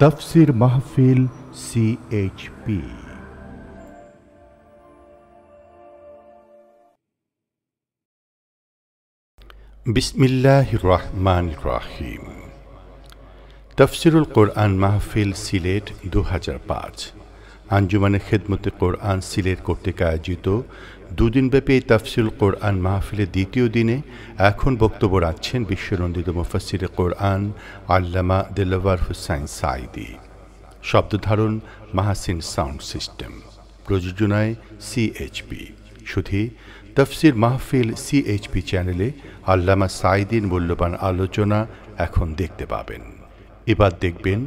তফসির মাহফিল সিএইচপি বিসমিল্লাহ রহমান রাহিম। তফসিরুল কোরআন মাহফিল সিলেট দু হাজার পাঁচ। আঞ্জুমানে খেদমতে কোরআন সিলেট কর্তৃক আয়োজিত দুদিনব্যাপী এই তফসিল কোরআন মাহফিলের দ্বিতীয় দিনে এখন বক্তব্য রাখছেন বিশ্বনন্দিত মুফাসির কোরআন আল্লামা দেলওয়ার হুসাইন সাইদি শব্দধারণ মাহাসিন সাউন্ড সিস্টেম। প্রযোজনায় সিএইচপি শুধু তফসির মাহফিল সিএইচপি চ্যানেলে আল্লামা সাইদিন মূল্যবান আলোচনা এখন দেখতে পাবেন। এবার দেখবেন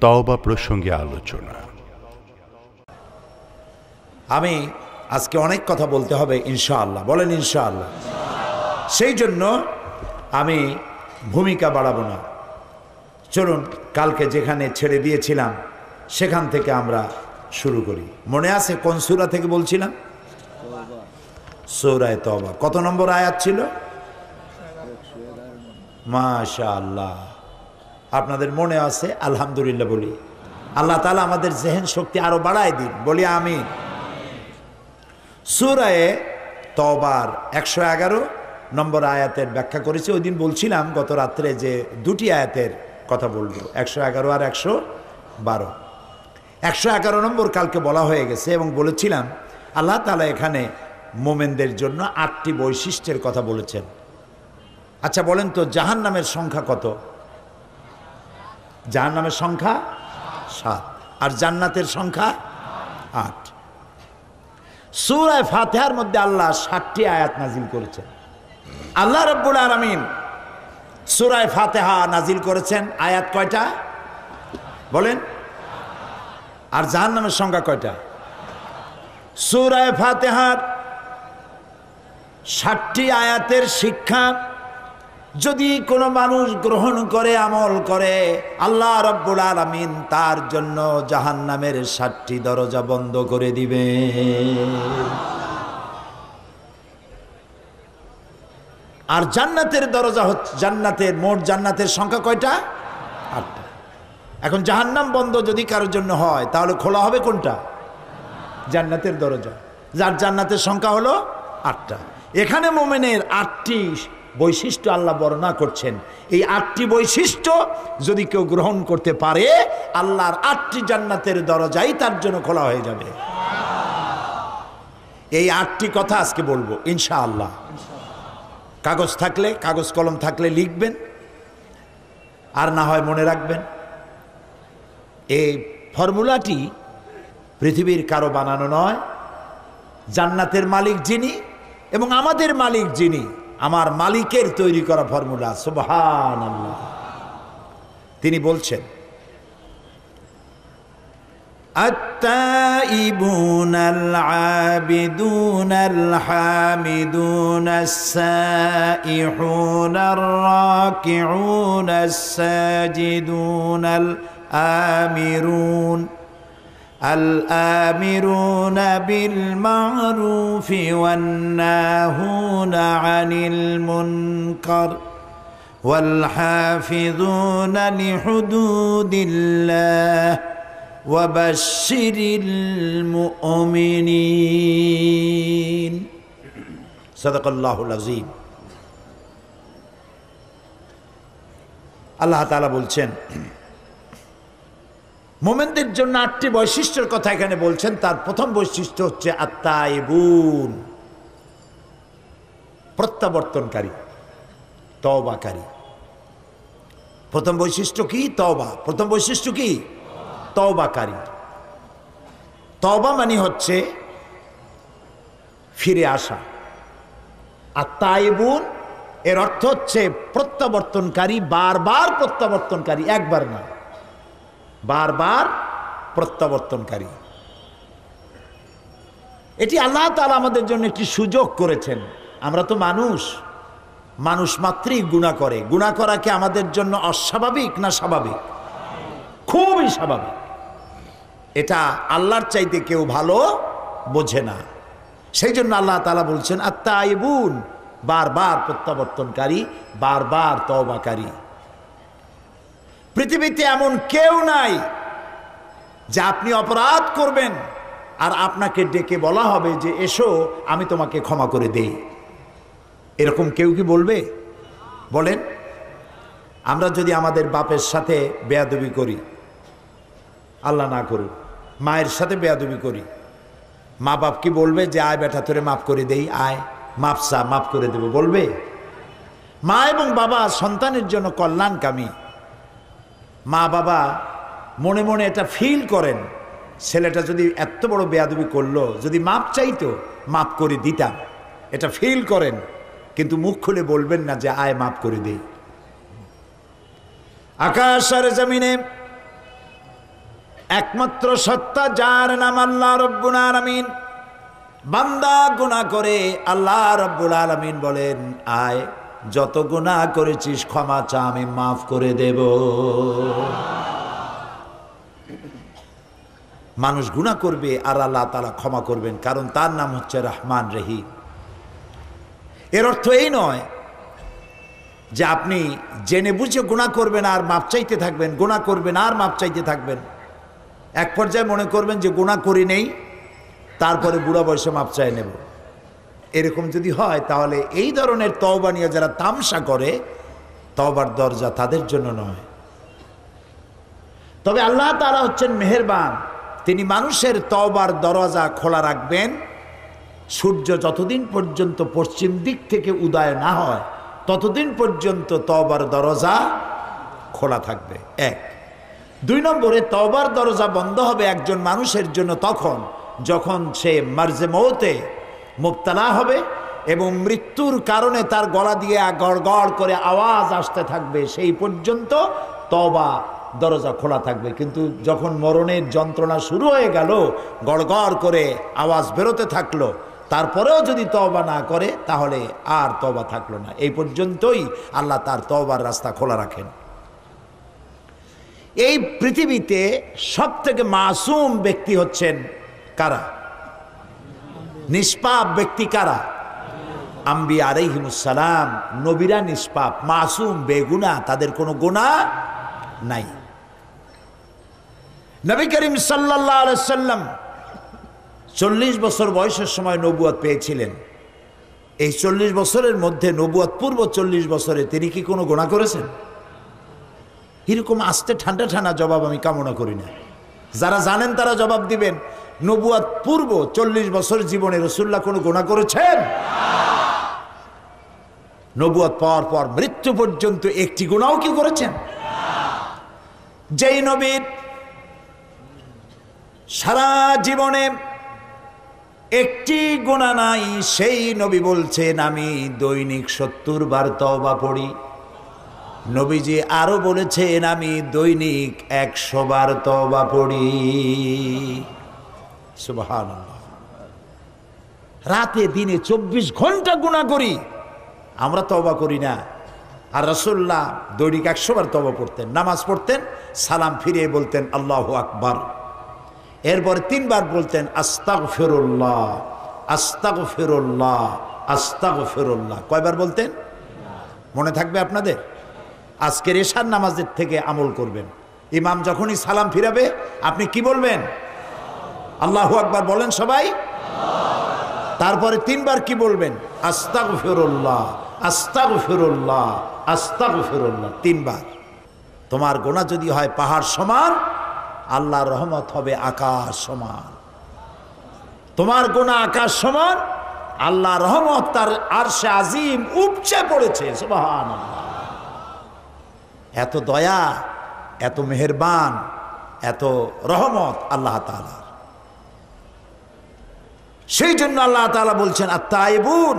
তওবা প্রসঙ্গে আলোচনা। আমি আজকে অনেক কথা বলতে হবে, ইনশাআল্লাহ। বলেন ইনশাআল্লাহ। সেই জন্য আমি ভূমিকা বাড়াবো না। চলুন, কালকে যেখানে ছেড়ে দিয়েছিলাম, সেখান থেকে আমরা শুরু করি। মনে আছে কোন সুরা থেকে বলছিলাম? সৌরায় তবা কত নম্বর আয়াত ছিল? মাশা আল্লাহ আপনাদের মনে আছে? আলহামদুলিল্লাহ বলি। আল্লাহ তালা আমাদের জেহেন শক্তি আরও বাড়ায় দিন। বলি আমি সুরায়ে তবার একশো এগারো নম্বর আয়াতের ব্যাখ্যা করেছি। ওই দিন বলছিলাম গত রাত্রে যে দুটি আয়াতের কথা বলব, একশো এগারো আর একশো বারো। একশো এগারো নম্বর কালকে বলা হয়ে গেছে এবং বলেছিলাম, আল্লাহ তালা এখানে মোমেনদের জন্য আটটি বৈশিষ্ট্যের কথা বলেছেন। আচ্ছা বলেন তো জাহান নামের সংখ্যা কত? জাহান নামের সংখ্যা সাত। আর জান্নাতের সংখ্যা আট। সুরায় ফাতেহার মধ্যে আল্লাহ ষাটটি আয়াত নাজিল করেছেন। আল্লাহ রব্বুল আলমিন সুরায় ফাতেহা নাজিল করেছেন। আয়াত কয়টা? বলেন। আর জাহান নামের সংখ্যা কয়টা? সুরায় ফাতেহার ষাটটি আয়াতের শিক্ষা যদি কোনো মানুষ গ্রহণ করে, আমল করে, আল্লাহ রব্বুল আলমিন তার জন্য জাহান নামের ষাটটি দরজা বন্ধ করে দিবে। আর জান্নাতের দরজা হচ্ছে, জান্নাতের মোট জান্নাতের সংখ্যা কয়টা? আটটা। এখন জাহান্নাম বন্ধ যদি কারোর জন্য হয়, তাহলে খোলা হবে কোনটা? জান্নাতের দরজা। যার জান্নাতের সংখ্যা হলো আটটা। এখানে মোমেনের আটটি বৈশিষ্ট্য আল্লাহ বর্ণনা করছেন। এই আটটি বৈশিষ্ট্য যদি কেউ গ্রহণ করতে পারে, আল্লাহর আটটি জান্নাতের দরজাই তার জন্য খোলা হয়ে যাবে। এই আটটি কথা আজকে বলব ইনশা আল্লাহ কাগজ থাকলে, কাগজ কলম থাকলে লিখবেন, আর না হয় মনে রাখবেন, এই ফর্মুলাটি পৃথিবীর কারও বানানো নয়, জান্নাতের মালিক যিনি এবং আমাদের মালিক যিনি। আমার মালিকের তৈরি করা ফর্মুলা সুবহান আল্লাহ তিনি বলছেন التائبون العابدون الحامدون السائحون الراكعون الساجدون الآمرون الآمرون بالمعروف والناهون عن المنكر والحافظون لحدود الله وبشر المؤمنين صدق الله العظيم আল্লাহ তাআলা বলছেন মোমেনদের জন্য আটটি বৈশিষ্ট্যের কথা এখানে বলছেন। তার প্রথম বৈশিষ্ট্য হচ্ছে আত্মাইবুন প্রত্যাবর্তনকারী, তওবাকারী। প্রথম বৈশিষ্ট্য কি? তওবা। প্রথম বৈশিষ্ট্য কি? তওবাকারী। তওবা মানে হচ্ছে ফিরে আসা। আর এর অর্থ হচ্ছে প্রত্যাবর্তনকারী, বারবার প্রত্যাবর্তনকারী, একবার না। বারবার প্রত্যাবর্তনকারী। এটি আল্লাহ তালা আমাদের জন্য একটি সুযোগ করেছেন। আমরা তো মানুষ। মানুষ মাত্রই গুণা করে। গুণা করা কি আমাদের জন্য অস্বাভাবিক না স্বাভাবিক? খুবই স্বাভাবিক। এটা আল্লাহর চাইতে কেউ ভালো বোঝে না। সেই জন্য আল্লাহ তালা বলছেন আত্মাইবুন বারবার প্রত্যাবর্তনকারী, বারবার তওবাকারী। পৃথিবীতে এমন কেউ নাই যে আপনি অপরাধ করবেন আর আপনাকে ডেকে বলা হবে যে, এসো, আমি তোমাকে ক্ষমা করে দেই। এরকম কেউ কি বলবে? বলেন। আমরা যদি আমাদের বাপের সাথে বেয়াদবি করি, আল্লাহ না করুন মায়ের সাথে বেয়াদবি করি, মা বাপ কি বলবে যে, আয় বেটা, তোরে মাফ করে দেই, আয় মাপসা মাফ করে দেব। বলবে? মা এবং বাবা সন্তানের জন্য কল্যাণকামী। মা বাবা মনে মনে এটা ফিল করেন। ছেলেটা যদি এত বড় বেয়াদবি করল, যদি মাপ চাইতো, মাপ করে দিতাম। এটা ফিল করেন। কিন্তু মুখ খুলে বলবেন না যে, আয় মাফ করে দেই আকাশ আর জমিনে একমাত্র সত্তা, যার নাম আল্লাহ রব্বুল আলামিন। বান্দা গুনাহ করে আল্লাহ রব্বুল আলামিন বলেন, আয়। যত গুনাহ করেছিস, ক্ষমা চা, আমি মাফ করে দেব। মানুষ গুনাহ করবে আর আল্লাহ তালা ক্ষমা করবেন, কারণ তার নাম হচ্ছে রহমান রহিম। এর অর্থ এই নয় যে আপনি জেনে বুঝে গুণা করবেন আর মাপ চাইতে থাকবেন গুণা করবেন আর মাপ চাইতে থাকবেন। এক পর্যায়ে মনে করবেন যে গুণা করি নেই, তারপরে বুড়া বয়সে মাপ চাই নেব। এরকম যদি হয়, তাহলে এই ধরনের তওবা নিয়ে যারা তামসা করে, তওবার দরজা তাদের জন্য নয়। তবে আল্লাহ তারা হচ্ছেন মেহেরবান। তিনি মানুষের তওবার দরজা খোলা রাখবেন। সূর্য যতদিন পর্যন্ত পশ্চিম দিক থেকে উদয় না হয়, ততদিন পর্যন্ত তওবার দরজা খোলা থাকবে। এক। দুই নম্বরে, তওবার দরজা বন্ধ হবে একজন মানুষের জন্য তখন, যখন সে মার্জে মৌতে মুক্তালা হবে এবং মৃত্যুর কারণে তার গলা দিয়ে গড় গড় করে আওয়াজ আসতে থাকবে। সেই পর্যন্ত তবা দরজা খোলা থাকবে। কিন্তু যখন মরণের যন্ত্রণা শুরু হয়ে গেল, গড়গড় করে আওয়াজ বেরোতে থাকল, তারপরেও যদি তওবা না করে, তাহলে আর তবা থাকল না। এই পর্যন্তই আল্লাহ তার তবার রাস্তা খোলা রাখেন। এই পৃথিবীতে সব থেকে মাসুম ব্যক্তি হচ্ছেন কারা? নিষ্পাপ ব্যক্তি কারা? আম্বি আলাইহিমুসালাম নবীরা নিষ্পাপ, মাসুম, বেগুনা, তাদের কোনো গুণা নাই। নবী করিম সাল্লাম চল্লিশ বছর বয়সের সময় নবুয়াত পেয়েছিলেন। এই চল্লিশ বছরের মধ্যে নবুয়াত পূর্ব চল্লিশ বছরে তিনি কি কোনো গোনা করেছেন? এরকম আস্তে ঠান্ডা ঠান্ডা জবাব আমি কামনা করি না। যারা জানেন তারা জবাব দিবেন। নবুয়াত পূর্ব চল্লিশ বছর জীবনে রসুল্লাহ কোনো গোনা করেছেন? নবুয়াত পাওয়ার পর মৃত্যু পর্যন্ত একটি গুণাও কি করেছেন? যেই নবীর সারা জীবনে একটি গুণা নাই, সেই নবী বলছেন, আমি দৈনিক সত্তর বার তবা পড়ি। নবীজি আরও বলেছেন, আমি দৈনিক একশো বার তবা পড়ি। রাতে, দিনে চব্বিশ ঘণ্টা গুণা করি। আমরা তবা করি না। আর রসুল্লাহ দৈনিক একশোবার তবা পড়তেন নামাজ পড়তেন, সালাম ফিরিয়ে বলতেন, আল্লাহ আকবার। এরপরে তিনবার বলতেন আস্তাক ফেরুল্লাহ আস্তাক ফেরুল্লাহ আস্তাক ফেরুল্লাহ কয়বার বলতেন? মনে থাকবে আপনাদের? আজকের এশার নামাজের থেকে আমল করবেন। ইমাম যখনই সালাম ফিরাবে, আপনি কি বলবেন? আল্লাহু আকবার বলেন সবাই? তারপরে তিনবার কি বলবেন? আস্তাক ফেরুল্লাহ আস্তাক ফেরুল্লাহ আস্তাক ফেরুল্লাহ তিনবার। তোমার গোনা যদি হয় পাহাড় সমান, আল্লাহর রহমত হবে আকাশ সমান। তোমার গোনা আকাশ সমান আল্লাহ রহমত তার আরশে আজিম উপচে পড়েছে এত দয়া, এত মেহেরবান, এত রহমত আল্লাহ তালার সেই জন্য আল্লাহ তালা বলছেন আত্মাইবুন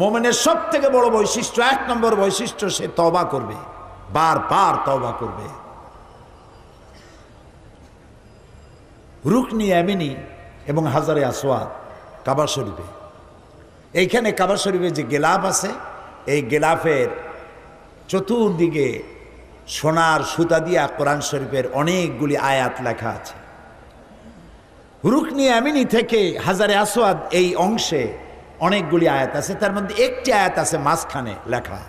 মোমেনের সব থেকে বড় বৈশিষ্ট্য, এক নম্বর বৈশিষ্ট্য, সে তবা করবে বার বার তবা করবে। রুকনি অ্যামিনি এবং হাজারে আসওয়াদ, কাবা শরীফে। এইখানে কাবা শরীফে যে গেলাফ আছে, এই গেলাফের চতুর্দিকে সোনার সুতা দিয়া কোরআন শরীফের অনেকগুলি আয়াত লেখা আছে। রুকনি আমিনি থেকে হাজারে আসওয়াদ এই অংশে অনেকগুলি আয়াত আছে, তার মধ্যে একটি আয়াত আছে মাঝখানে লেখা।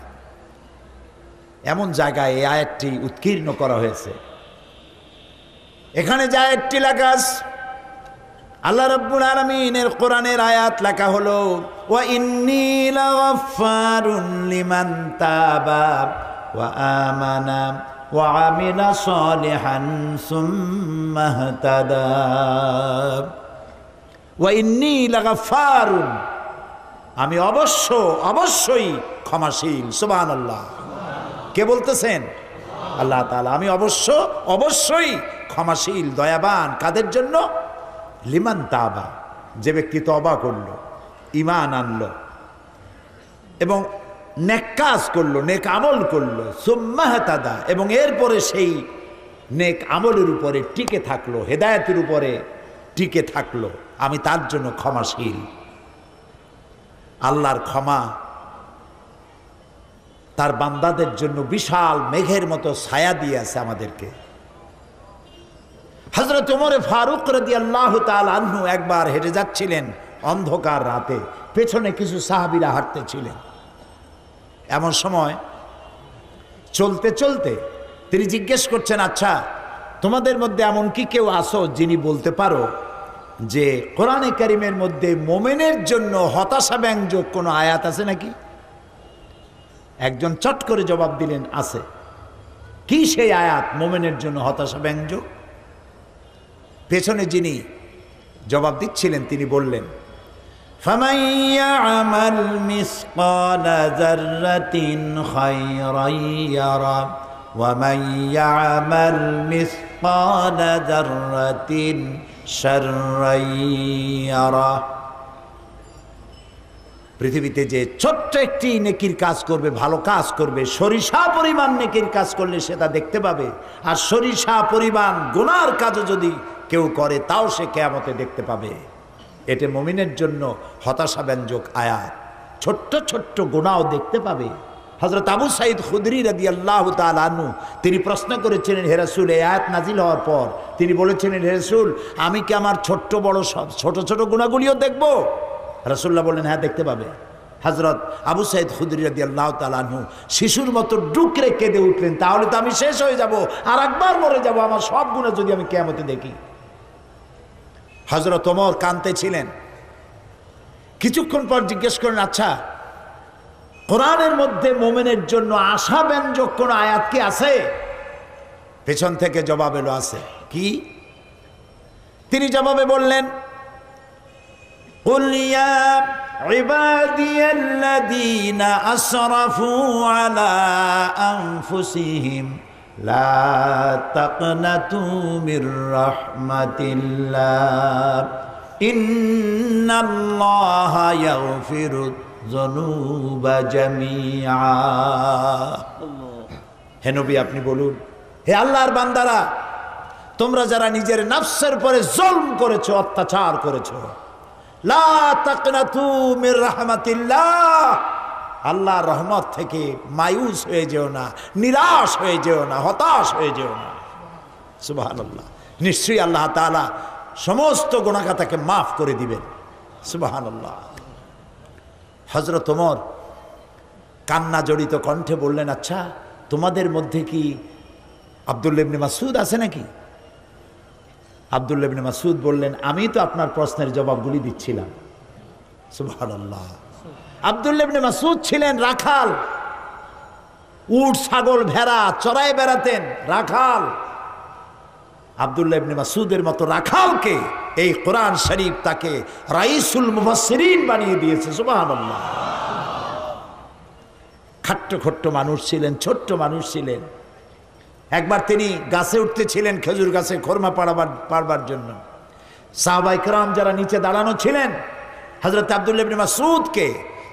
এমন জায়গায় এই আয়াতটি উৎকীর্ণ করা হয়েছে। এখানে যা একটি লেখা আল্লাহ রব্বুল আলমিনের কোরআনের আয়াত লেখা হলো, ওয়া ইন্নী ওয়া আমানা সালিহান সুম্মা ইহতাদা ওয়া ইন্নী লাগাফফারুন আমি অবশ্য, অবশ্যই ক্ষমাশীল, সুবহানাল্লাহ। কে বলতেছেন? আল্লাহ তাআলা। আমি অবশ্য, অবশ্যই ক্ষমাশীল, দয়াবান। কাদের জন্য? লিমান তাবা। যে ব্যক্তি তবা করল ইমান আনলো। এবং নেক কাজ করল, নেক আমল করল সুম্মাহতাদা এবং এরপরে সেই নেক আমলের উপরে টিকে থাকল, হেদায়েতের উপরে টিকে থাকল। আমি তার জন্য ক্ষমাশীল। আল্লাহর ক্ষমা তার বান্দাদের জন্য বিশাল মেঘের মতো ছায়া দিয়ে আছে আমাদেরকে। হজরত উমরে ফারুক রদি আল্লাহ আনহু একবার হেঁটে যাচ্ছিলেন অন্ধকার রাতে, পেছনে কিছু সাহাবিরা হাঁটতেছিলেন এমন সময় চলতে চলতে তিনি জিজ্ঞেস করছেন আচ্ছা তোমাদের মধ্যে এমন কি কেউ আসো যিনি বলতে পারো যে কোরআনে কারিমের মধ্যে মোমেনের জন্য হতাশা ব্যঞ্জক কোনো আয়াত আছে নাকি? একজন চট করে জবাব দিলেন, আছে। কি সেই আয়াত মোমেনের জন্য হতাশা ব্যঞ্জক? পেছনে যিনি জবাব দিচ্ছিলেন, তিনি বললেন فمن يعمل مثقال ذرة خيرا يرى ومن يعمل مثقال ذرة شرا يرى পৃথিবীতে যে ছোট্ট একটি নেকির কাজ করবে ভালো কাজ করবে সরিষা পরিমাণ নেকির কাজ করলে সেটা দেখতে পাবে আর সরিষা পরিমাণ গুনার কাজও যদি কেউ করে তাও সে কেয়ামতে দেখতে পাবে এতে মমিনের জন্য হতাশা ব্যঞ্জক আয়াত। ছোট্ট ছোট্ট গুণাও দেখতে পাবে। হজরত আবু সাইদ খুদরি রাদি আল্লাহ তালু তিনি প্রশ্ন করেছিলেন হেরাসুল এই আয়াত নাজিল হওয়ার পর? তিনি বলেছিলেন হেরাসুল আমি কি আমার ছোট্ট, বড় সব ছোট ছোট গুণাগুলিও দেখব? রাসুল্লাহ বললেন হ্যাঁ দেখতে পাবে। হজরত আবু সাইদ খুদরি রাদি আল্লাহ তালু শিশুর মতো ডুকরে কেঁদে উঠলেন, তাহলে তো আমি শেষ হয়ে যাব আর একবার মরে যাব, আমার সব গুণা যদি আমি কেমতে দেখি। হজরত ওমর কানতেছিলেন কিছুক্ষণ পর জিজ্ঞেস করেন আচ্ছা কোরআনের মধ্যে মোমেনের জন্য আশা ব্যঞ্জক কোনো আয়াত কি আছে? পেছন থেকে জবাব এলো, আছে। কি? তিনি জবাবে বললেন ইবাদিয়াল্লাযীনা আসরাফু আলা আনফুসিহিম। لا تقنطوا من رحمة الله إن الله يغفر الذنوب جميعا হে নবী আপনি বলুন হে আল্লাহর বান্দারা তোমরা যারা নিজের নফসের পরে জলম করেছো অত্যাচার করেছো লা তাকনাতু মির রাহমাতিল্লাহ আল্লাহর রহমত থেকে মায়ুস হয়ে যেও না, নিরাশ হয়ে যেও না, হতাশ হয়ে যেও না। সুবহানাল্লাহ। নিশ্চয়ই আল্লাহ তাআলা সমস্ত গুণাখাতাকে মাফ করে দিবেন। সুবহানাল্লাহ। হজরত ওমর কান্না জড়িত কণ্ঠে বললেন আচ্ছা তোমাদের মধ্যে কি আবদুল্লেবনে মাসুদ আছে নাকি? আবদুল্লেবনে মাসুদ বললেন, আমি তো আপনার প্রশ্নের জবাবগুলি দিচ্ছিলাম। সুবহানাল্লাহ। আবদুল্লেবনে মাসুদ ছিলেন রাখাল। উট, ছাগল, ভেড়া চড়াই বেড়াতেন রাখাল। আবদুল্লাহ মাসুদের মতো রাখালকে এই কোরআন শরীফ তাকে রাইসুল মুফাসসিরিন বানিয়ে দিয়েছে, সুবহানাল্লাহ। খাট্ট খট্ট মানুষ ছিলেন, ছোট্ট মানুষ ছিলেন। একবার তিনি গাছে উঠতেছিলেন খেজুর গাছে খোরমা পাড়াবার পারবার জন্য। সাহবাইকরাম যারা নিচে দাঁড়ানো ছিলেন হজরত আবদুল্লাহ মাসুদকে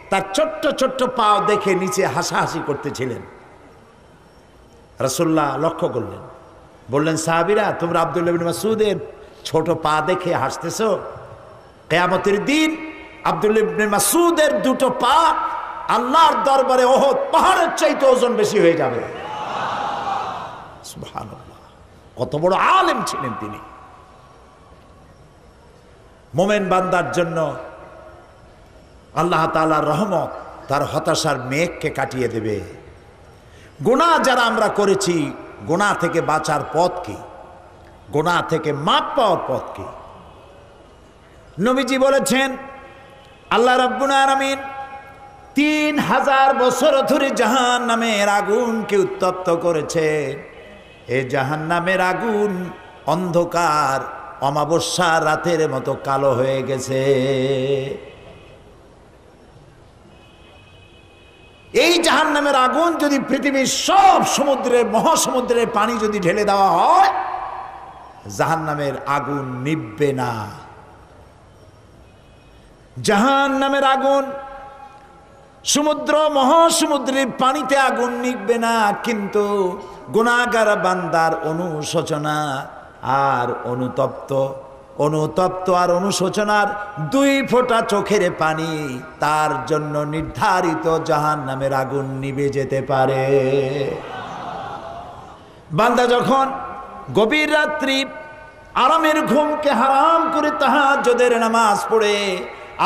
তার ছোট্ট ছোট্ট পাও দেখে নিচে হাসাহাসি করতেছিলেন। রসুল্লাহ লক্ষ্য করলেন। বললেন, সাহাবিরা, তোমরা আবদুল্লাহ মাসুদের ছোট পা দেখে হাসতেছ? কেয়ামতের দিন আবদুল্লাহ মাসুদের দুটো পা আল্লাহর দরবারে ওহদ পাহাড়ের চাইতে ওজন বেশি হয়ে যাবে। কত বড় আলেম ছিলেন তিনি। মোমেন বান্দার জন্য আল্লাহ তালার রহমত তার হতাশার মেঘকে কাটিয়ে দেবে। গোনা যারা আমরা করেছি গোনা থেকে বাঁচার পথ কি? গোনা থেকে মাপ পাওয়ার পথ কি? নবীজি বলেছেন, আল্লাহ রব্বুল আলামিন তিন হাজার বছর ধরে জাহান নামের আগুনকে উত্তপ্ত করেছে। এ জাহান নামের আগুন অন্ধকার অমাবস্যা রাতের মতো কালো হয়ে গেছে। এই জাহান নামের আগুন যদি পৃথিবীর সব সমুদ্রের, মহাসমুদ্রের পানি যদি ঢেলে দেওয়া হয় জাহান নামের আগুন নিববে না। জাহান নামের আগুন, সমুদ্র, মহাসমুদ্রের পানিতে আগুন নিকবে না, কিন্তু গুণাগার বান্দার অনুশোচনা আর অনুতপ্ত অনুতপ্ত আর অনুশোচনার দুই ফোঁটা চোখের পানি, তার জন্য নির্ধারিত জাহান নামের আগুন নিবে যেতে পারে। বান্দা যখন গভীর রাত্রি আরামের ঘুমকে হারাম করে তাহাজ্জুদের নামাজ পড়ে,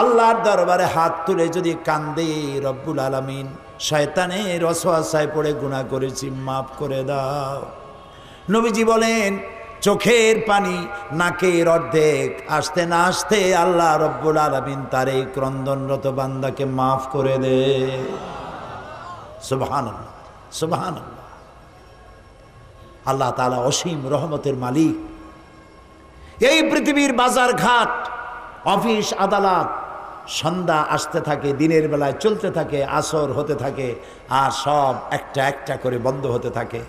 আল্লাহর দরবারে হাত তুলে যদি কান্দে, রব্বুল আলামিন শয়তানের অসহায় পড়ে গুণা করেছি, মাফ করে দাও। নবীজি বলেন চোখের পানি নাকের অর্ধেক। আসতে না আসতে আল্লাহ রব্বুল আলামিন তার এই ক্রন্দনরত বান্দাকে মাফ করে দে। সুবহান আল্লাহ তালা অসীম রহমতের মালিক। এই পৃথিবীর বাজার ঘাট, অফিস, আদালত, সন্ধ্যা আসতে থাকে, দিনের বেলায় চলতে থাকে, আসর হতে থাকে, আর সব একটা একটা করে বন্ধ হতে থাকে।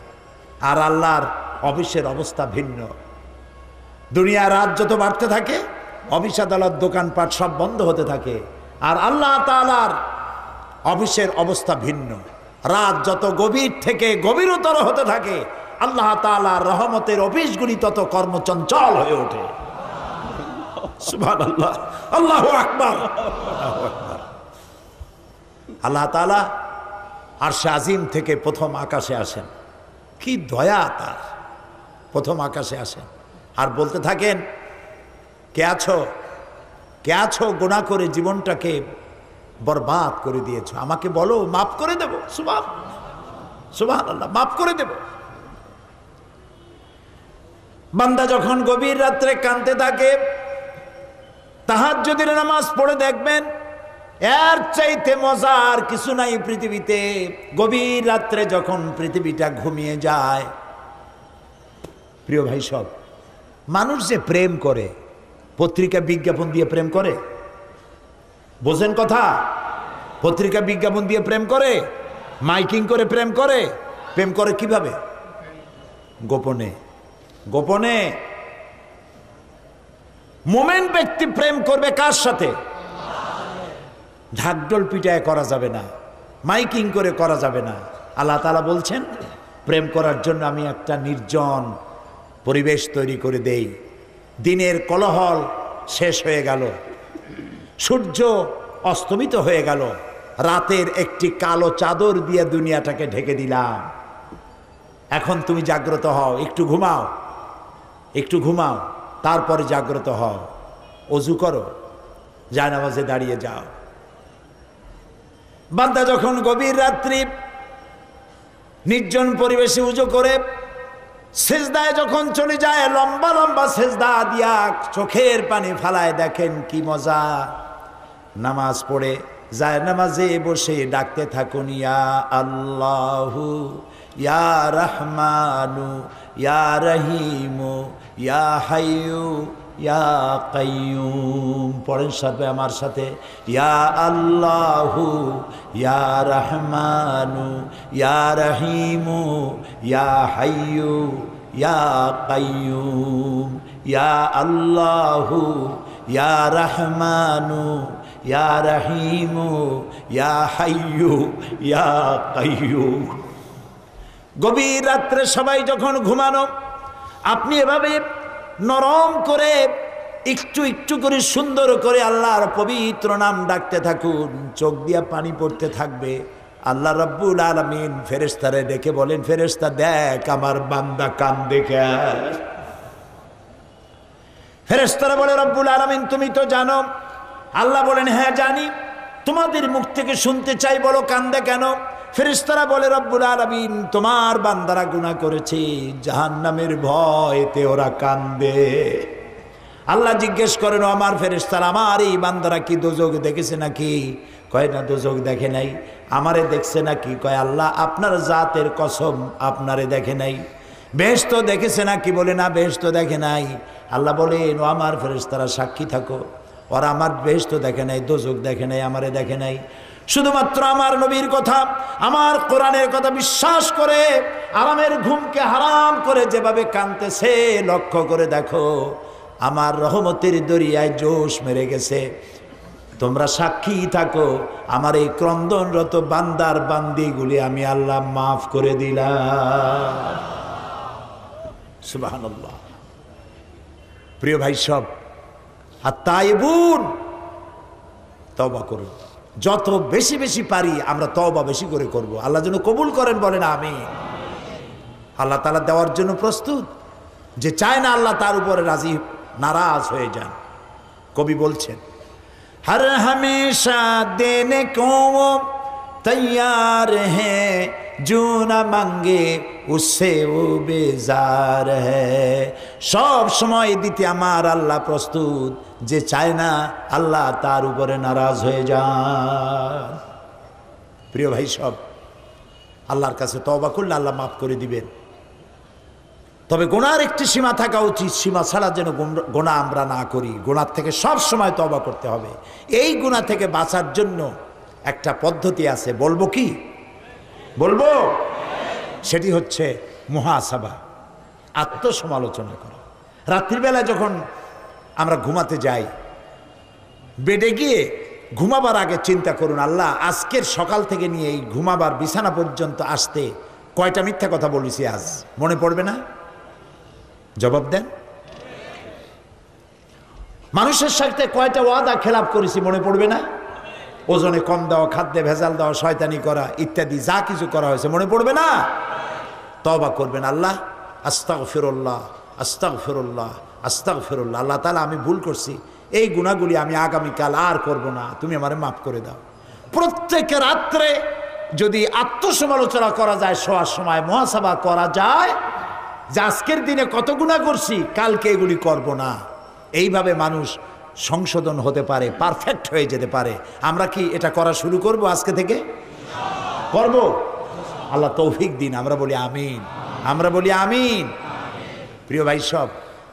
আর আল্লাহর অফিসের অবস্থা ভিন্ন। দুনিয়া রাত যত বাড়তে থাকে অফিস আদালত দোকানপাট সব বন্ধ হতে থাকে। আর আল্লাহ তালার অফিসের অবস্থা ভিন্ন। রাত যত গভীর থেকে গভীরতর হতে থাকে, আল্লাহ তালার রহমতের অফিসগুলি তত কর্মচঞ্চল হয়ে ওঠে। আল্লাহু আল্লাহু আকবার। আল্লাহ তাআলা আরশে আজিম থেকে প্রথম আকাশে আসেন। কি দয়া তার। প্রথম আকাশে আসেন। আর বলতে থাকেন, কে আছো? কে আছো? গোনা করে জীবনটাকে বরবাদ করে দিয়েছ। আমাকে বলো, মাফ করে দেব। সুবাহ সুবাহ আল্লাহ মাফ করে দেব। বান্দা যখন গভীর রাত্রে কানতে থাকে তাহার যদি নামাজ পড়ে দেখবেন, এর চাইতে মজার কিছু নাই পৃথিবীতে। গভীর রাত্রে যখন পৃথিবীটা ঘুমিয়ে যায় প্রিয় ভাই সব, মানুষ যে প্রেম করে, পত্রিকা বিজ্ঞাপন দিয়ে প্রেম করে, বোঝেন কথা? পত্রিকা বিজ্ঞাপন দিয়ে প্রেম করে, মাইকিং করে প্রেম করে প্রেম করে কীভাবে? গোপনে গোপনে। মোমেন ব্যক্তি প্রেম করবে কার সাথে? ঢাকডোল পিটায় করা যাবে না, মাইকিং করে করা যাবে না। আল্লাহ তালা বলছেন, প্রেম করার জন্য আমি একটা নির্জন পরিবেশ তৈরি করে দেই। দিনের কলহল শেষ হয়ে গেল। সূর্য অস্তমিত হয়ে গেল। রাতের একটি কালো চাদর দিয়ে দুনিয়াটাকে ঢেকে দিলাম। এখন তুমি জাগ্রত হও, একটু ঘুমাও একটু ঘুমাও, তারপরে জাগ্রত হও। অজু করো জায়নামাজে দাঁড়িয়ে যাও। বান্দা যখন গভীর রাত্রি নির্জন পরিবেশে উজু করে সেজদায় যখন চলে যায়, লম্বা লম্বা সেজদা দিয়া চোখের পানি ফালায়, দেখেন কি মজা। নামাজ পড়ে, যায় নামাজে বসে ডাকতে থাকুন, ইয়া আল্লাহু, ইয়া রহমানু, ইয়া রহিমু, ইয়া হাইয়ু ইয়া কাইয়ুম, পড়েন সাথে আমার সাথে, ইয়া আল্লাহু, ইয়া রহমানু, ইয়া রহিমু, ইয়া হাইয়ু, ইয়া কাইয়ুম, ইয়া আল্লাহু, ইয়া রহমানু, ইয়া রহিমু, ইয়া হাইয়ু, ইয়া কাইয়ুম। গভীর রাত্রে সবাই যখন ঘুমানো, আপনি এভাবে নরম করে, একটু একটু করে সুন্দর করে আল্লাহর পবিত্র নাম ডাকতে থাকুন, চোখ দিয়া পানি পড়তে থাকবে। আল্লাহ রব্বুল আলমিন ফেরেস্তারে ডেকে বলেন ফেরেস্তা দেখ আমার বান্দা কান দেখে ফেরেস্তারা বলে, রব্বুল আলমিন, তুমি তো জানো। আল্লাহ বলেন হ্যাঁ জানি। তোমাদের মুখ থেকে শুনতে চাই, বলো কান্দে কেন? ফেরেশতারা বলে, রব্বুল আলামিন, তোমার বান্দারা গুণা করেছে। জাহান জাহান্নামের ভয়তে ওরা কান্দে আল্লাহ জিজ্ঞেস করেন আমার ফেরেশতারা, আমার এই বান্দারা কি দোজক দেখেছে নাকি? কয়, না, দোজক দেখে নাই। আমারে দেখছে নাকি? কয়, আল্লাহ, আপনার জাতের কসম আপনারে দেখে নাই। বেশ তো দেখেছে নাকি? বলে, না, বেশ তো দেখে নাই। আল্লাহ বলেন, ও আমার ফেরেশতারা, সাক্ষী থাকো। ওরা আমার বেশ তো দেখে নাই, দোজক দেখে নাই, আমারে দেখে নাই। শুধুমাত্র আমার নবীর কথা, আমার কোরআনের কথা বিশ্বাস করে আরামের ঘুমকে হারাম করে যেভাবে কানতেছে লক্ষ্য করে দেখো, আমার রহমতের দরিয়ায় জোশ মেরে গেছে। তোমরা সাক্ষী থাকো, আমার এই ক্রন্দনরত বান্দার বান্দিগুলি আমি আল্লাহ মাফ করে দিলাম। প্রিয় ভাই সব, আর তাই বোন তবা করুন। যত বেশি বেশি পারি, আমরা তবা বেশি করে করব। আল্লাহ যেন কবুল করেন, বলেন আমি আল্লাহ তালা দেওয়ার জন্য প্রস্তুত। যে চায় না আল্লাহ তার উপরে রাজি, নারাজ হয়ে যান। কবি বলছেন, হর হমেশা দেনে কো তৈয়ার হে, জু না মাঙ্গে উসে ও বেজার হে। সব সময় দিতে আমার আল্লাহ প্রস্তুত। যে চায় না আল্লাহ তার উপরে নারাজ হয়ে যান। প্রিয় ভাই সব, আল্লাহর কাছে তবা করলে আল্লাহ মাফ করে দিবেন। তবে গোনার একটি সীমা থাকা উচিত, সীমা ছাড়া যেন গোনা আমরা না করি। গোনার থেকে সব সময় তবা করতে হবে। এই গোনা থেকে বাঁচার জন্য একটা পদ্ধতি আছে। বলব কি? বলব? সেটি হচ্ছে মহাসাবা। আত্মসমালোচনা করা। রাত্রিবেলা যখন আমরা ঘুমাতে যাই। বেডে গিয়ে ঘুমাবার আগে চিন্তা করুন, আল্লাহ, আজকের সকাল থেকে নিয়ে এই ঘুমাবার বিছানা পর্যন্ত আসতে কয়টা মিথ্যা কথা বলেছি আজ? মনে পড়বে না? জবাব দেন। মানুষের সাথে কয়টা ওয়াদা খেলাপ করেছি মনে পড়বে না? ওজনে কম দেওয়া, খাদ্যে ভেজাল দেওয়া, শয়তানি করা, ইত্যাদি, যা কিছু করা হয়েছে মনে পড়বে না? তবা করবেন আল্লাহ আস্তাক ফিরল্লাহ আস্তাক ফিরল্লাহ আস্তাক ফিরল্লাহ আল্লাহ তালা আমি ভুল করছি, এই গুণাগুলি আমি আগামীকাল আর করব না, তুমি আমারে মাফ করে দাও। প্রত্যেক রাত্রে যদি আত্মসমালোচনা করা যায়, শোয়ার সময় মহাসভা করা যায়, যে আজকের দিনে কত গুণা করছি, কালকে এগুলি করব না। এইভাবে মানুষ সংশোধন হতে পারে পারফেক্ট হয়ে যেতে পারে। আমরা কি এটা করা শুরু করব আজকে থেকে? করব? আল্লাহ তৌফিক দিন, আমরা বলি আমিন। আমরা বলি আমিন। প্রিয় ভাই সব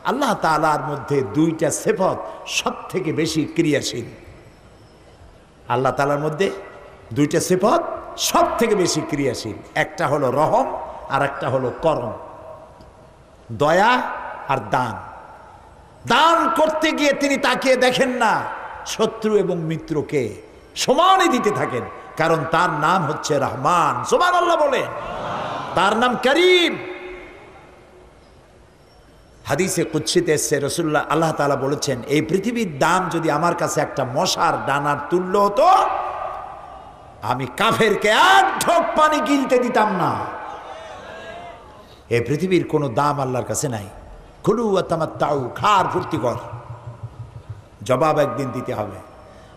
আল্লাহ তালার মধ্যে দুইটা সেফত সব থেকে বেশি ক্রিয়াশীল। আল্লাহ তালার মধ্যে দুইটা সেফত সব থেকে বেশি ক্রিয়াশীল। একটা হলো রহম আর একটা হলো করম। দয়া আর দান। দান করতে গিয়ে তিনি তাকিয়ে দেখেন না শত্রু এবং মিত্রকে সমানে দিতে থাকেন, কারণ তার নাম হচ্ছে রহমান। সোমান আল্লাহ বলে তার নাম করিম। হাদিসে কুচ্ছিতে এসছে রসুল্লাহ আল্লাহ তালা বলেছেন, এই পৃথিবীর দাম যদি আমার কাছে একটা মশার ডানার তুল্য হতো, আমি কাফেরকে এক ঢোক পানি গিলতে দিতাম না। এই পৃথিবীর কোনো দাম আল্লাহর কাছে নাই। খুলু তামার তাউ খার ফুর্তি কর। জবাব একদিন দিতে হবে।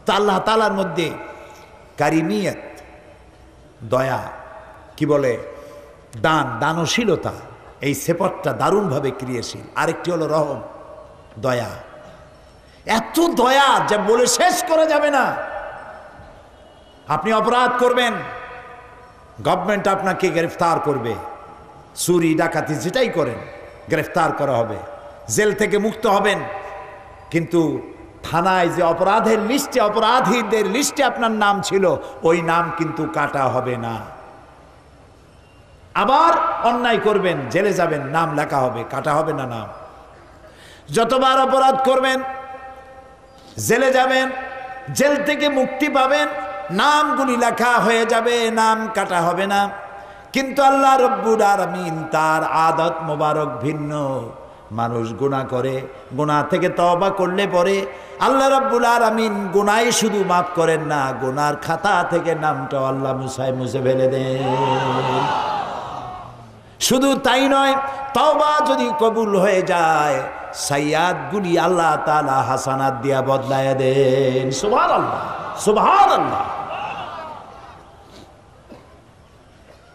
তা আল্লাহ তালার মধ্যে কারিমিয়ত, দয়া, কি বলে, দান, দানশীলতা এই সেপটটা দারুণভাবে ক্রিয়াশীল। আরেকটি হলো রহম, দয়া। এত দয়া যা বলে শেষ করা যাবে না। আপনি অপরাধ করবেন, গভর্নমেন্ট আপনাকে গ্রেফতার করবে। চুরি, ডাকাতি যেটাই করেন, গ্রেফতার করা হবে। জেল থেকে মুক্ত হবেন। কিন্তু থানায় যে অপরাধের লিস্টে, অপরাধীদের লিস্টে আপনার নাম ছিল, ওই নাম কিন্তু কাটা হবে না। আবার অন্যায় করবেন, জেলে যাবেন, নাম লেখা হবে, কাটা হবে না নাম। যতবার অপরাধ করবেন, জেলে যাবেন, জেল থেকে মুক্তি পাবেন, নামগুলি লেখা হয়ে যাবে, নাম কাটা হবে না। কিন্তু আল্লাহ রব্বুর আমিন তার আদত মোবারক ভিন্ন। মানুষ গুণা করে গুণা থেকে তবা করলে পরে আল্লাহ রব্বুল আমিন গুনাই শুধু মাফ করেন না, গুনার খাতা থেকে নামটাও আল্লাহ মুসাই মুছে ফেলে দেন। শুধু তাই নয় তবা যদি কবুল হয়ে যায়, সাইয়াদ গুলি আল্লাহ তালা হাসানাত দিয়া বদলায় দেন। সুভান আল্লাহ সুভান আল্লাহ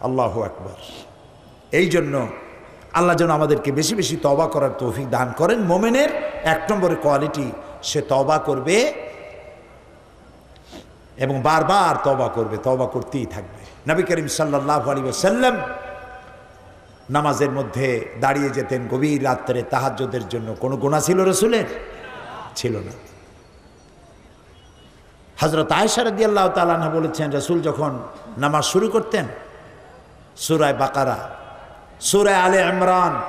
আল্লাহ একবার এই জন্য আল্লাহ যেন আমাদেরকে বেশি বেশি তবা করার তৌফিক দান করেন। মোমেনের এক নম্বরের কোয়ালিটি, সে তবা করবে এবং বারবার তবা করবে। তবা করতেই থাকবে। নবী করিম সাল্লাহ আলী সাল্লাম নামাজের মধ্যে দাঁড়িয়ে যেতেন গভীর রাত্রে তাহাজ্যদের জন্য। কোনো গোনা ছিল রসুলের? ছিল না। হজরত আয়সারদি আল্লাহ তালানা বলেছেন, রসুল যখন নামাজ শুরু করতেন, সুরায় বাকারা, সুরায় আলে ইমরান,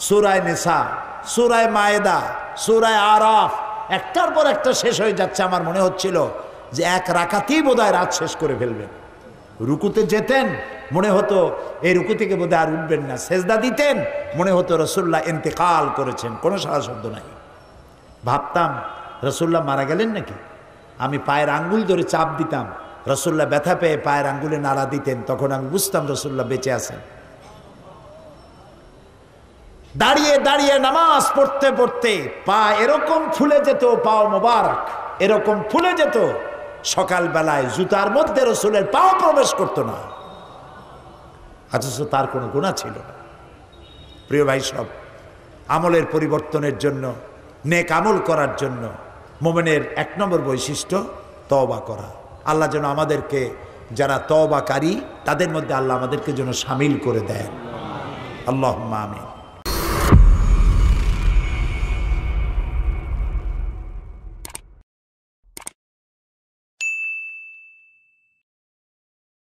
সুরায় নেশা সুরায় মায়েদা, সুরায় আরাফ, একটার পর একটা শেষ হয়ে যাচ্ছে। আমার মনে হচ্ছিল যে এক রাখাতেই বোধহয় রাত শেষ করে ফেলবেন। রুকুতে যেতেন মনে হতো এই রুকু থেকে বোধহয় আর উঠবেন না। সেজদা দিতেন, মনে হতো রসুল্লাহ এন্তেকাল করেছেন, কোনো সারা শব্দ নাই। ভাবতাম রসুল্লাহ মারা গেলেন নাকি? আমি পায়ের আঙ্গুল ধরে চাপ দিতাম রসুল্লাহ ব্যথা পেয়ে পায়ের আঙ্গুলে নাড়া দিতেন, তখন আমি বুঝতাম রসুল্লাহ বেঁচে আছেন। দাঁড়িয়ে দাঁড়িয়ে নামাজ পড়তে পড়তে পা এরকম ফুলে যেত, পাও মোবারক, এরকম ফুলে যেত, সকালবেলায় জুতার মধ্যে রসুলের পাও প্রবেশ করতো না। অথচ তার কোনো গুণা ছিল না। প্রিয় ভাই সব, আমলের পরিবর্তনের জন্য, নেক আমল করার জন্য মোমেনের এক নম্বর বৈশিষ্ট্য তওবা করা। আল্লাহ যেন আমাদেরকে, যারা তওবাকারী, তাদের মধ্যে আল্লাহ আমাদেরকে যেন সামিল করে দেন। আল্লাহ আমিন।